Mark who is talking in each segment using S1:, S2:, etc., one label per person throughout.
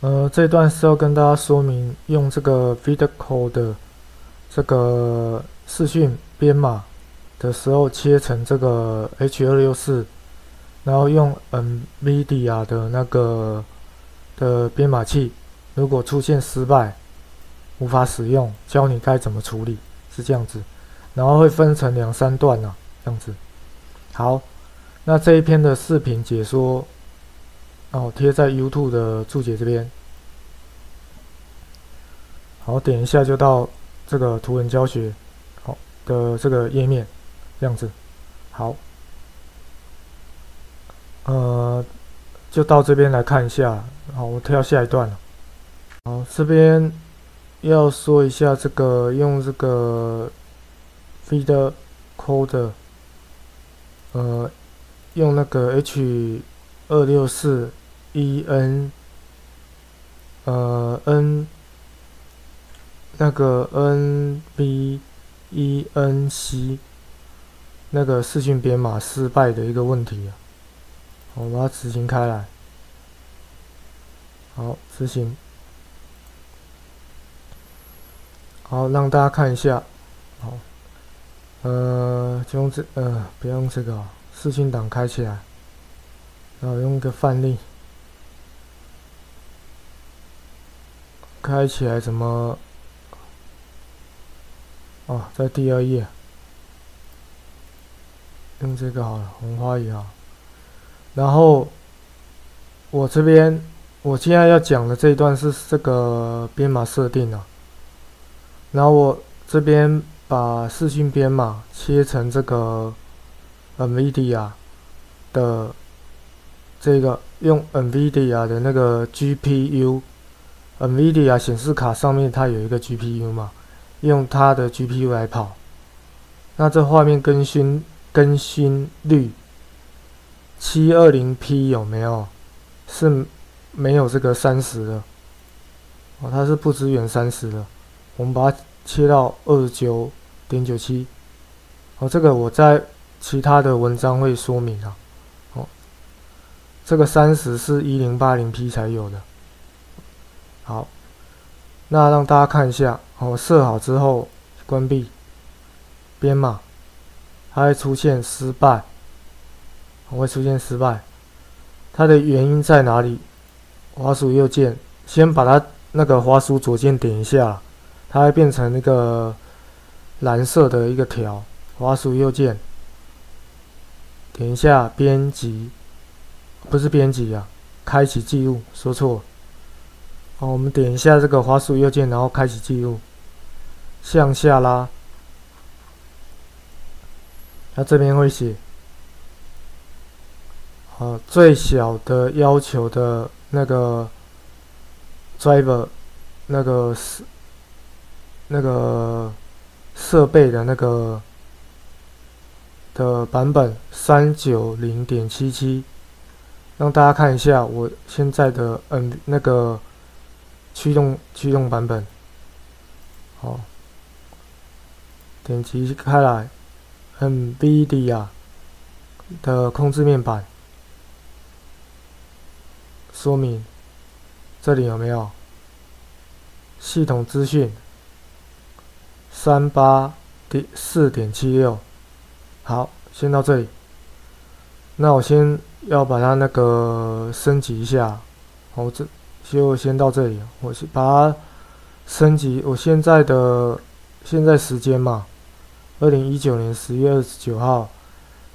S1: 呃，这段是要跟大家说明用这个 VideoCode 的这个视讯编码的时候，切成这个 H.264，然后用 NVIDIA 的那个的编码器，如果出现失败，无法使用，教你该怎么处理，是这样子。然后会分成两三段呢，这样子。好，那这一篇的视频解说。哦，贴在 YouTube 的注解这边。好，点一下就到这个图文教学好的这个页面，这样子。好，呃，就到这边来看一下。好，我跳下一段了。好，这边要说一下这个用这个 feeder Code，呃，用那个 H 二六四。e n 呃 n 那个 n b e n c 那个视讯编码失败的一个问题啊，我把它执行开来，好执行，好让大家看一下，好，呃就用这呃不用这个视讯档开起来，然后用个范例。开起来怎么？哦，在第二页，用这个好了，红花也好。然后我这边，我现在要讲的这一段是这个编码设定啊。然后我这边把视讯编码切成这个 NVIDIA 的这个，用 NVIDIA 的那个 GPU。NVIDIA 显示卡上面它有一个 GPU 嘛，用它的 GPU 来跑，那这画面更新更新率七二零 P 有没有？是没有这个三十的哦，它是不支援三十的。我们把它切到二十九点九七哦，这个我在其他的文章会说明啊。这个三十是一零八零 P 才有的。好，那让大家看一下，我设好之后关闭编码，它会出现失败，会出现失败，它的原因在哪里？滑鼠右键，先把它那个滑鼠左键点一下，它会变成那个蓝色的一个条，滑鼠右键点一下编辑，不是编辑啊，开启记录，说错。好，我们点一下这个滑鼠右键，然后开启记录，向下拉，它这边会写，好，最小的要求的那个 driver，那个是那个设备的那个的版本三九零点七七，让大家看一下我现在的嗯那个。驱动驱动版本，好，点击开来，NVIDIA 的控制面板，说明这里有没有系统资讯？三八点四点七六，好，先到这里。那我先要把它那个升级一下，好这。就先到这里，我是把它升级。我现在的现在时间嘛，二零一九年十月二十九号，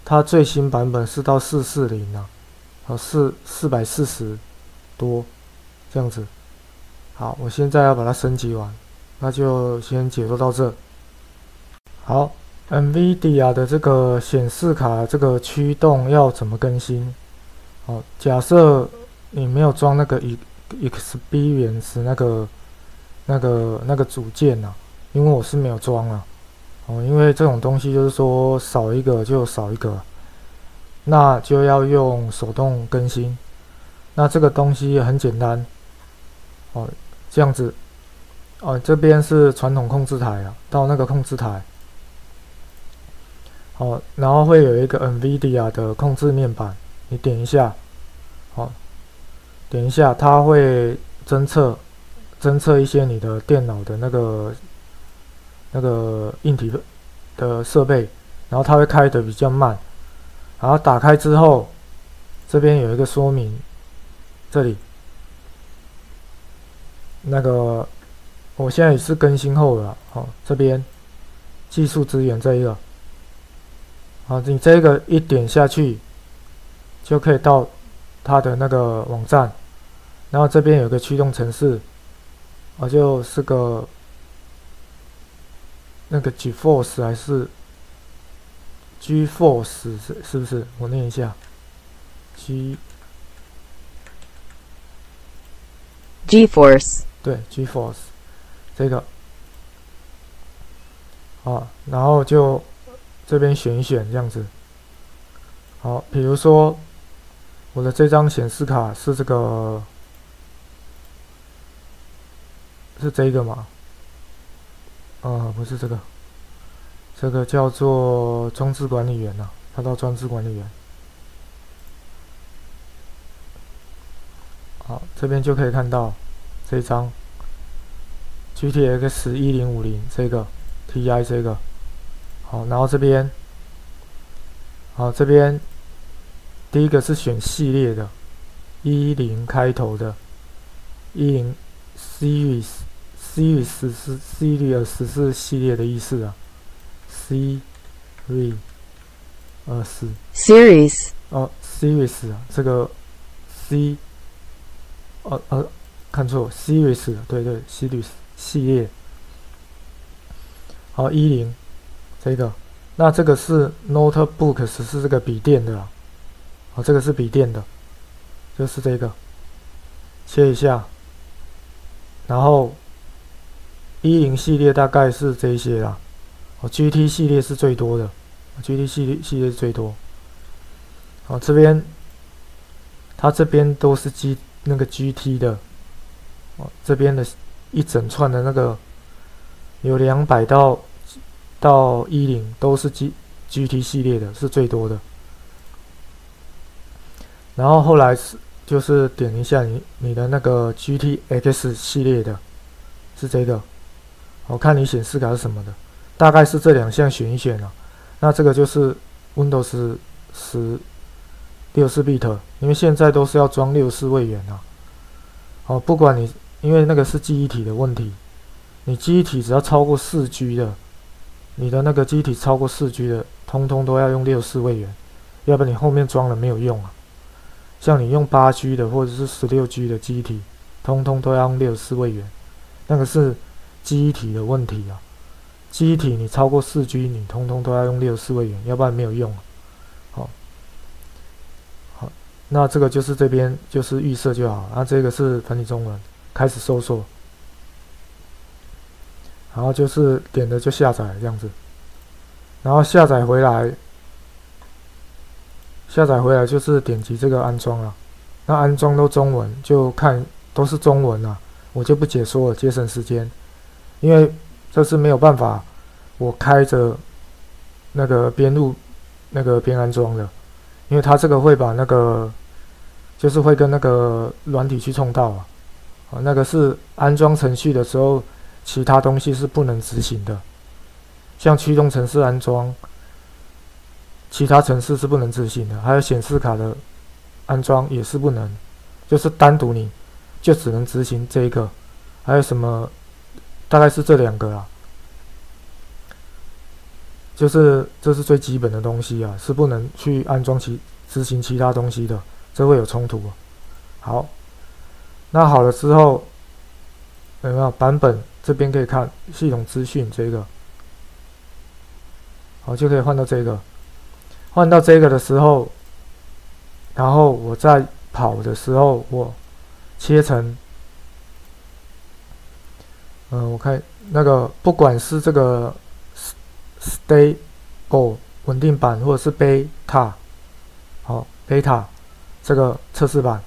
S1: 它最新版本是到四四零了，好四四百四十多这样子。好，我现在要把它升级完，那就先解说到这。好，NVIDIA 的这个显示卡这个驱动要怎么更新？好，假设你没有装那个一。Experience 那个、那个、那个组件呐，因为我是没有装啊，哦，因为这种东西就是说少一个就少一个，那就要用手动更新。那这个东西也很简单，哦，这样子，哦，这边是传统控制台啊，到那个控制台，好，然后会有一个 NVIDIA 的控制面板，你点一下，好。点一下，它会侦测侦测一些你的电脑的那个那个硬体的设备，然后它会开的比较慢，然后打开之后，这边有一个说明，这里那个我现在也是更新后了，好，这边技术资源这一个，好，你这个一点下去就可以到它的那个网站。然后这边有个驱动程式，啊，就是个那个 GeForce 还是 GeForce 是是不是？我念一下，G
S2: GeForce
S1: 对 GeForce 这个，啊，然后就这边选一选这样子，好，比如说我的这张显示卡是这个。是这个吗？啊，不是这个，这个叫做装置管理员呐，它到装置管理员。好，这边就可以看到这张 GTX 一零五零这个 TI 这个，好，然后这边，好，这边第一个是选系列的，一零开头的，一零 Series。Series 是 Series 是系列的意思啊，C，瑞，二四
S2: Series
S1: 哦，Series 啊，这个 C，呃呃，看错，Series 对对，Series 系列，好一零，这个，那这个是 Notebook 是是这个笔电的啊，哦，这个是笔电的，就是这个，切一下，然后。一零系列大概是这些啦，哦，GT 系列是最多的，GT 系列系列是最多。哦，这边它这边都是 G 那个 GT 的，哦，这边的一整串的那个有两百到到一零都是 G GT 系列的，是最多的。然后后来是就是点一下你你的那个 GTX 系列的，是这个。我看你显示卡是什么的，大概是这两项选一选啊。那这个就是 Windows 十六四 bit，因为现在都是要装六四位元啊。哦，不管你，因为那个是记忆体的问题，你记忆体只要超过四 G 的，你的那个记忆体超过四 G 的，通通都要用六四位元，要不然你后面装了没有用啊。像你用八 G 的或者是十六 G 的机体，通通都要用六十四位元，那个是。机体的问题啊，机体你超过四 G，你通通都要用六十四位元，要不然没有用。好，好，那这个就是这边就是预设就好。那这个是繁体中文，开始搜索，然后就是点的就下载这样子，然后下载回来，下载回来就是点击这个安装啊。那安装都中文，就看都是中文啊，我就不解说了，节省时间。因为这是没有办法，我开着那个边录那个边安装的，因为它这个会把那个就是会跟那个软体去冲到啊，啊，那个是安装程序的时候，其他东西是不能执行的，像驱动程式安装，其他程式是不能执行的，还有显示卡的安装也是不能，就是单独你就只能执行这一个，还有什么？大概是这两个啊，就是这是最基本的东西啊，是不能去安装其执行其他东西的，这会有冲突。好，那好了之后，有没有版本？这边可以看系统资讯这个，好就可以换到这个。换到这个的时候，然后我在跑的时候，我切成。嗯，我看那个，不管是这个 stable 稳定版，或者是 beta，好 beta 这个测试版，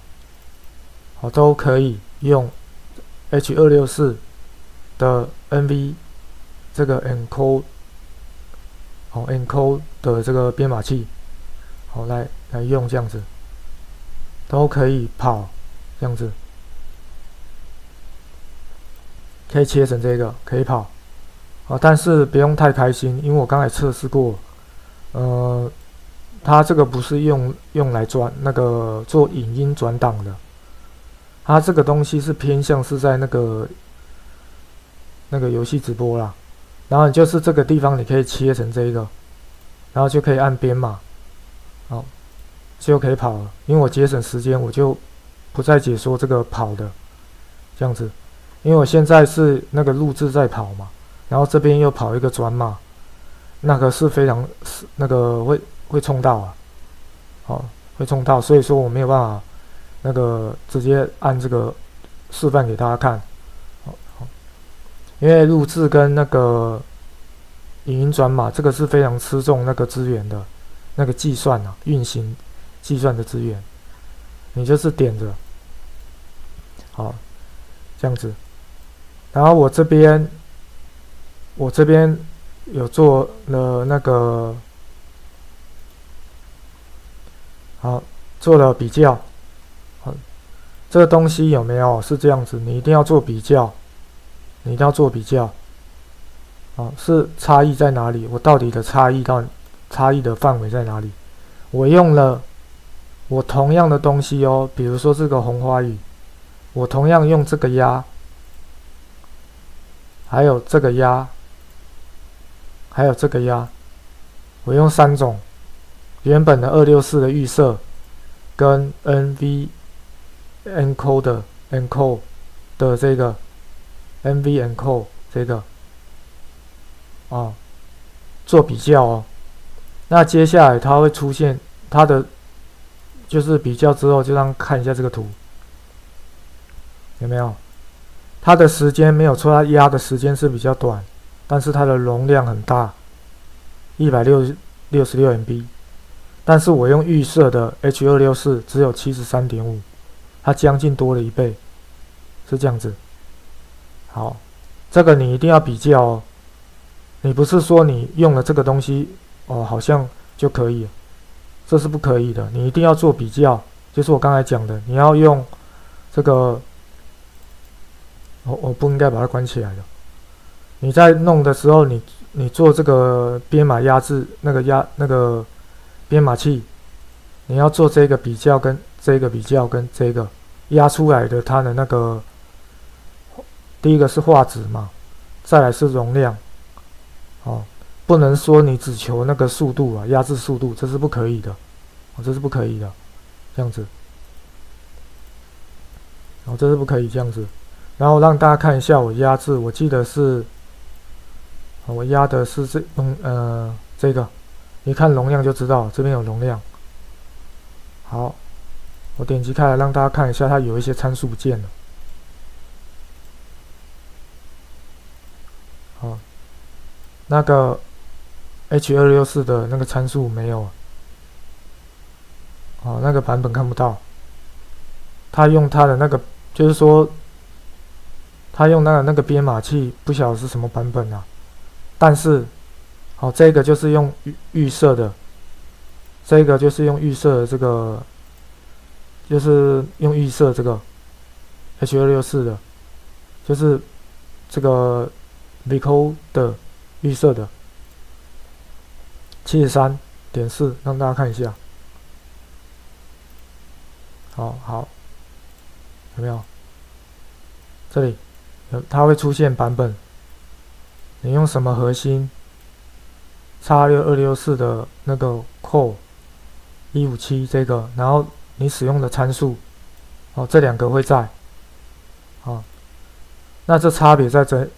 S1: 好都可以用 H 二六四的 NV 这个 encode，好 encode 的这个编码器，好来来用这样子，都可以跑这样子。可以切成这个，可以跑，啊，但是不用太开心，因为我刚才测试过，呃，它这个不是用用来转那个做影音转档的，它这个东西是偏向是在那个那个游戏直播啦，然后就是这个地方你可以切成这一个，然后就可以按编码，好，就可以跑了，因为我节省时间，我就不再解说这个跑的，这样子。因为我现在是那个录制在跑嘛，然后这边又跑一个转码，那个是非常是那个会会冲到啊，好会冲到，所以说我没有办法那个直接按这个示范给大家看，因为录制跟那个语音转码这个是非常吃重那个资源的，那个计算啊运行计算的资源，你就是点着，好这样子。然后我这边，我这边有做了那个，好做了比较，好，这个东西有没有是这样子？你一定要做比较，你一定要做比较，啊，是差异在哪里？我到底的差异到差异的范围在哪里？我用了我同样的东西哦，比如说这个红花雨，我同样用这个压。还有这个压，还有这个压，我用三种原本的二六四的预设跟 NV encode encode 的这个 NV encode 这个啊做比较哦。那接下来它会出现它的就是比较之后，就让看一下这个图有没有。它的时间没有错，它压的时间是比较短，但是它的容量很大，一百六六十六 MB。但是我用预设的 H 二六四只有七十三点五，它将近多了一倍，是这样子。好，这个你一定要比较哦，你不是说你用了这个东西哦，好像就可以，这是不可以的，你一定要做比较，就是我刚才讲的，你要用这个。我我不应该把它关起来的。你在弄的时候，你你做这个编码压制那个压那个编码器，你要做这个比较跟这个比较跟这个压出来的它的那个，第一个是画质嘛，再来是容量，哦，不能说你只求那个速度啊，压制速度这是不可以的，哦，这是不可以的，这样子，哦，这是不可以这样子。然后让大家看一下我压制，我记得是，我压的是这嗯呃这个，一看容量就知道这边有容量。好，我点击开来让大家看一下，它有一些参数不见了。好，那个 H 二六四的那个参数没有，哦，那个版本看不到。他用他的那个，就是说。他用那个那个编码器，不晓得是什么版本啊。但是，好，这个就是用预预设的，这个就是用预设的这个，就是用预设这个 H 二六四的，就是这个 Vico 的预设的七十三点四，让大家看一下。好好，有没有？这里。它会出现版本，你用什么核心？叉六二六四的那个 Core 一五七这个，然后你使用的参数，哦，这两个会在，啊，那这差别在这，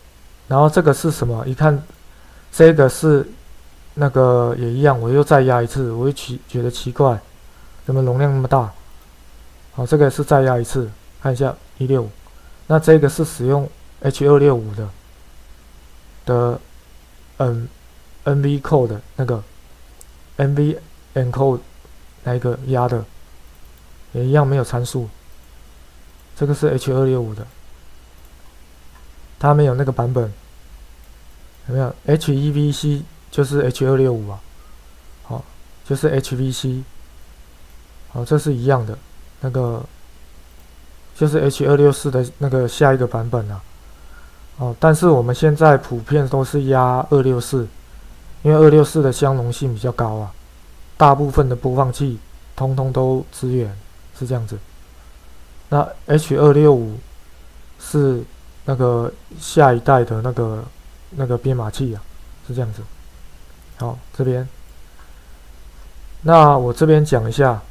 S1: 然后这个是什么？一看，这个是那个也一样，我又再压一次，我又奇觉得奇怪，怎么容量那么大？好，这个是再压一次，看一下一六五，那这个是使用。H 二六五的的嗯 NV code 那个 NV encode 那个压的也一样没有参数，这个是 H 二六五的，它没有那个版本，有没有 HEVC 就是 H 二六五啊，好，就是 HVC，好，这是一样的，那个就是 H 二六四的那个下一个版本啊。哦，但是我们现在普遍都是压二六四，因为二六四的相容性比较高啊，大部分的播放器通通都支援，是这样子。那 H 二六五是那个下一代的那个那个编码器啊，是这样子。好，这边，那我这边讲一下，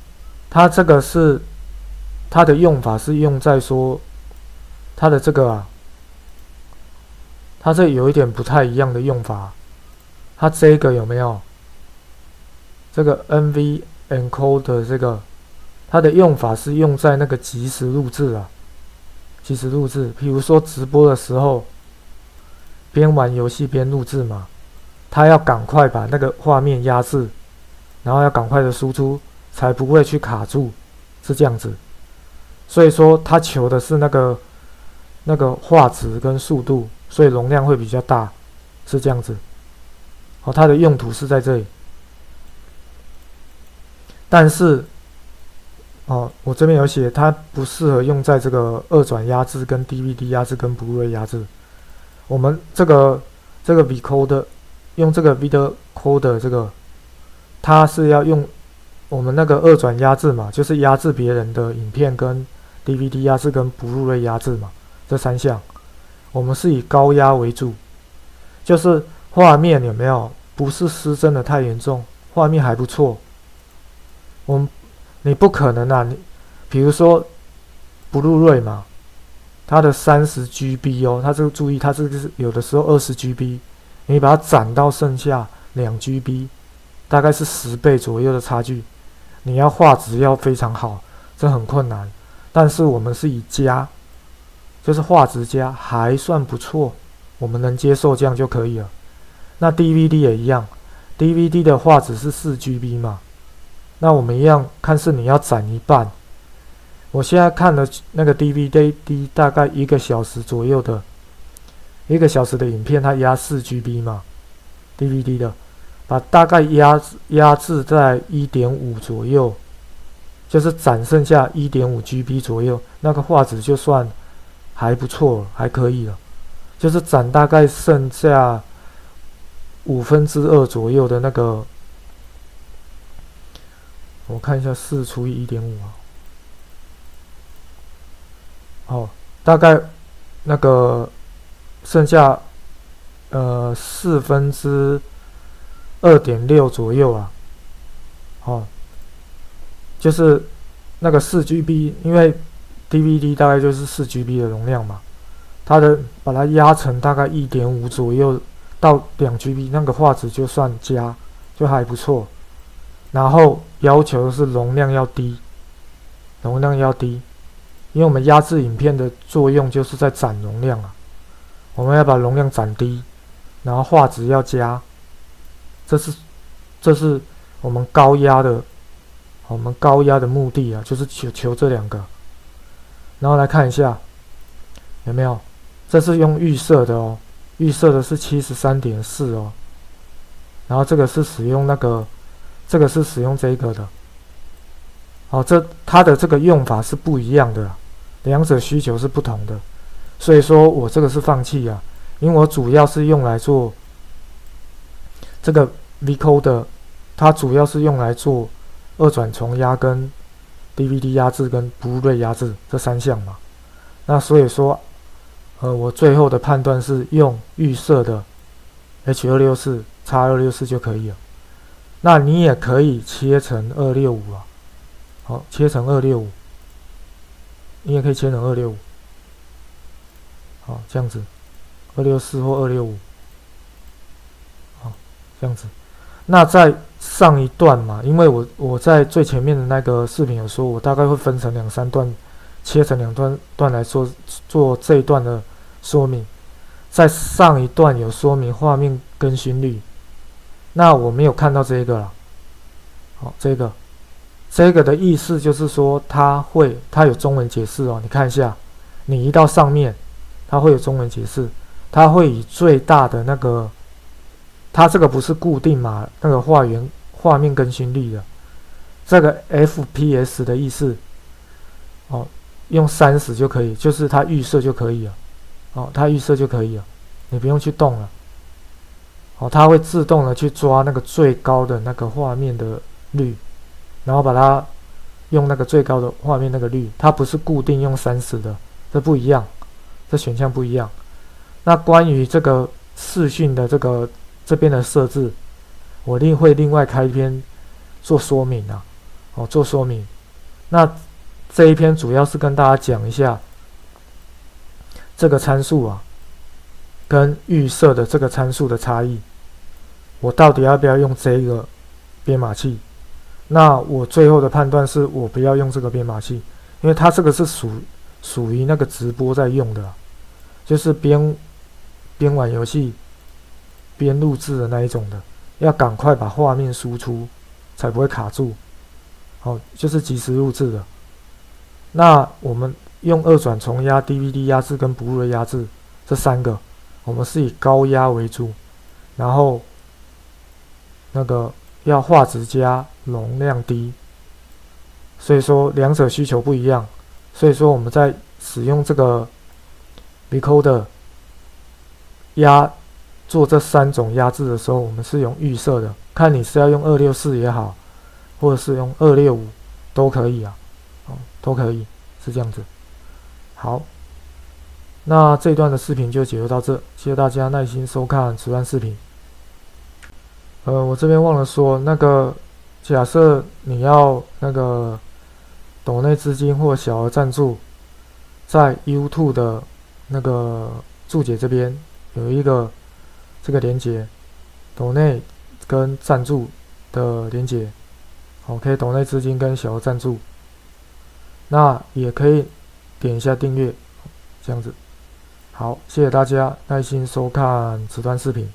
S1: 它这个是它的用法是用在说它的这个啊。它这有一点不太一样的用法，它这个有没有？这个 NV Encoder 这个，它的用法是用在那个即时录制啊，即时录制，比如说直播的时候，边玩游戏边录制嘛，他要赶快把那个画面压制，然后要赶快的输出，才不会去卡住，是这样子。所以说，他求的是那个那个画质跟速度。所以容量会比较大，是这样子。哦，它的用途是在这里。但是，哦，我这边有写，它不适合用在这个二转压制、跟 DVD 压制、跟 Blu-ray 压制。我们这个这个 Vcode 用这个 V 的 Code 这个，它是要用我们那个二转压制嘛，就是压制别人的影片跟 DVD 压制跟 Blu-ray 压制嘛，这三项。我们是以高压为主，就是画面有没有不是失真的太严重，画面还不错。我们你不可能啊，你比如说不入瑞嘛，它的三十 GB 哦，它这个注意，它这个是有的时候二十 GB，你把它攒到剩下两 GB，大概是十倍左右的差距，你要画质要非常好，这很困难。但是我们是以加。就是画质加还算不错，我们能接受这样就可以了。那 DVD 也一样，DVD 的画质是四 GB 嘛？那我们一样看是你要攒一半。我现在看的那个 DVD，大概一个小时左右的，一个小时的影片，它压四 GB 嘛？DVD 的，把大概压压制在一点五左右，就是攒剩下一点五 GB 左右，那个画质就算。还不错，还可以了，就是攒大概剩下五分之二左右的那个，我看一下四除以一点五啊，哦，大概那个剩下呃四分之二点六左右啊，哦，就是那个四 GB，因为。DVD 大概就是四 GB 的容量嘛，它的把它压成大概一点五左右到两 GB，那个画质就算加就还不错。然后要求是容量要低，容量要低，因为我们压制影片的作用就是在攒容量啊，我们要把容量攒低，然后画质要加，这是这是我们高压的，我们高压的目的啊，就是求求这两个。然后来看一下，有没有？这是用预设的哦，预设的是七十三点四哦。然后这个是使用那个，这个是使用这个的。哦，这它的这个用法是不一样的，两者需求是不同的。所以说我这个是放弃啊，因为我主要是用来做这个 VCO 的，它主要是用来做二转重压跟。DVD 压制跟不锐压制这三项嘛，那所以说，呃，我最后的判断是用预设的 H 二六四叉二六四就可以了。那你也可以切成二六五啊，好，切成二六五，你也可以切成二六五，好，这样子，二六四或二六五，好，这样子。那在上一段嘛，因为我我在最前面的那个视频有说，我大概会分成两三段，切成两段段来做做这一段的说明。在上一段有说明画面更新率，那我没有看到这个了。好，这个这个的意思就是说，它会它有中文解释哦。你看一下，你移到上面，它会有中文解释，它会以最大的那个。它这个不是固定嘛？那个画源画面更新率的，这个 FPS 的意思，哦，用三十就可以，就是它预设就可以了，哦，它预设就可以了，你不用去动了。哦，它会自动的去抓那个最高的那个画面的率，然后把它用那个最高的画面那个率，它不是固定用三十的，这不一样，这选项不一样。那关于这个视讯的这个这边的设置，我另会另外开一篇做说明啊，哦，做说明。那这一篇主要是跟大家讲一下这个参数啊。跟预设的这个参数的差异，我到底要不要用这个编码器？那我最后的判断是我不要用这个编码器，因为它这个是属属于那个直播在用的，就是边边玩游戏边录制的那一种的，要赶快把画面输出，才不会卡住。好，就是即时录制的。那我们用二转重压、DVD 压制跟不入的压制这三个。我们是以高压为主，然后那个要画质佳、容量低，所以说两者需求不一样。所以说我们在使用这个 Vocoder 压做这三种压制的时候，我们是用预设的，看你是要用二六四也好，或者是用二六五都可以啊，哦，都可以是这样子。好。那这段的视频就解决到这，谢谢大家耐心收看此段视频。呃，我这边忘了说，那个假设你要那个抖内资金或小额赞助，在 YouTube 的那个注解这边有一个这个连接，抖内跟赞助的连接，好，可以抖内资金跟小额赞助，那也可以点一下订阅，这样子。好，谢谢大家耐心收看此段视频。